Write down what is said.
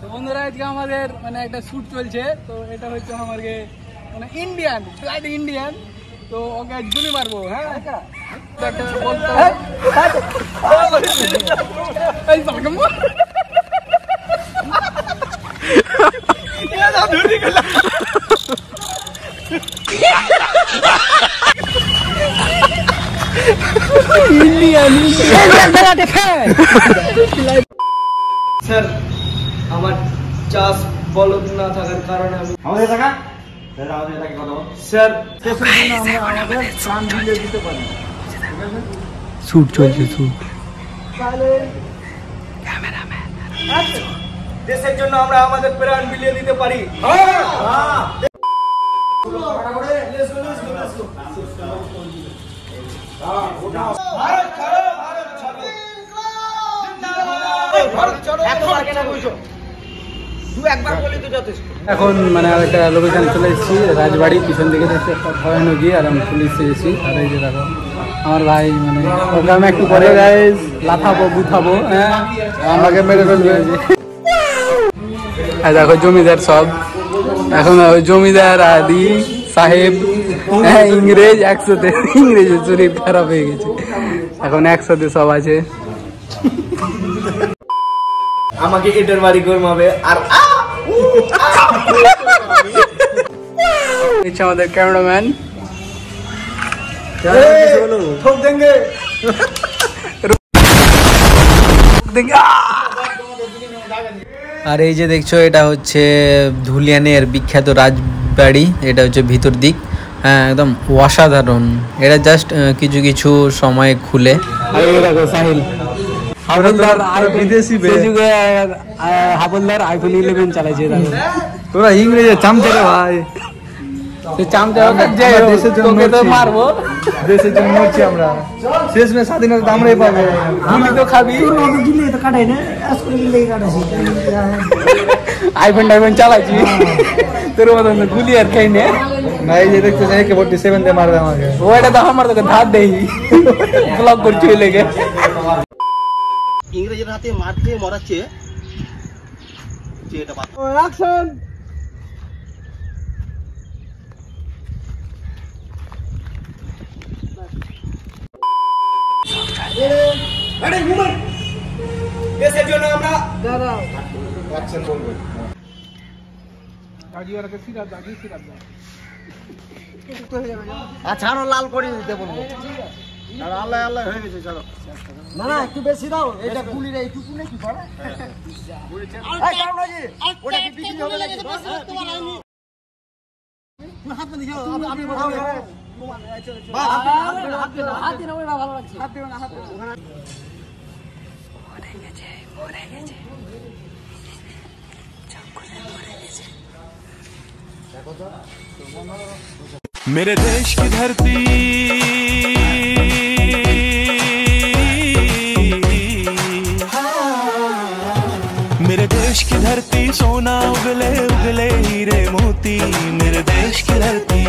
তো বন্ধুরা আজকে আমাদের মানে একটা শ্যুট চলছে তো এটা হচ্ছে আমাকে মানে ইন্ডিয়ান ফ্লাইট ইন্ডিয়ান তো ওকে আজ গুলি মারবো হ্যাঁ? বলতে স্যার আমার চাষ বলদ না থাকার কারণে আমি আমাদের টাকা দাদা আমাদের টাকা কত স্যার শ্যুট চলছে শ্যুট দেশের জন্য আমরা আমাদের প্রাণ বিলিয়ে দিতে পারি এখন মানে আর একটা লোকেশন চলে এসেছি, রাজবাড়ি, পিছন দিকে দেখছি একটা ভয় নদী আর আমি পুলিশ এসেছি। আর এই যে দেখো, আমার ভাই মানে আমি একটু পরে গাইজ লাফাবো, গুথাবো হ্যাঁ? আমাকে মেরে ফেলবে। দেখো, জমিদার সব। এখন জমিদার আদি সাহেব হ্যাঁ ইংরেজ একসাথে ইংরেজের শরীর খারাপ হয়ে গেছে। এখন একসাথে সব আছে। আমাকে এটার বাড়ি গরমাবে আর নিচ্ছে আমাদের ক্যামেরাম্যান। আর এই যে দেখছ এটা হচ্ছে ধুলিয়ানের বিখ্যাত রাজবাড়ি এটা হচ্ছে ভিতর দিক। হ্যাঁ একদম অসাধারণ। এটা জাস্ট কিছু কিছু সময় খুলে। আর সাহিল হাবলদার বিদেশি যুগে হাবলদার আইফোন চালাইছে তোরা। ইংরেজি চামচে রে ভাই। সে চামচা হোক আর যাই হোক, দেশের জন্য তোকে তো মারবো। দেশের জন্য মরছি আমরা শেষ মে স্বাধীনতা আমরাই পাবো গুলি তো খাবি আইফোন টাইফোন চালাইছি তোর মতন তো গুলি আর খাই নে না এই যে দেখতে যাই কে ফোর্টি সেভেন দিয়ে মারবে আমাকে ওইটা তো আমার তোকে ধার দেই ব্লক করছি ওই লেগে ইংরেজের হাতে মার দিয়ে মরাচ্ছে যে এটা বাদ। দেশের জন্য আমরা আর ছাড়ো লাল করে দিতে বলব। আল্লাহ আল্লাহ হয়ে গেছে ছাড়ো না না একটু বেশি দাও। এটা গুলির এইটুকু নাকি কারণ নাকি ওটা কি বিক্রি হবে নাকি? হাত দিয়ে দিও আমি আমি বলবো বাহ হাত দিয়ে হাত দিয়ে ভালো লাগছে হাত দিও না হাত मेरे देश की धरती मेरे देश की धरती सोना उगले उगले हीरे मोती मेरे देश की धरती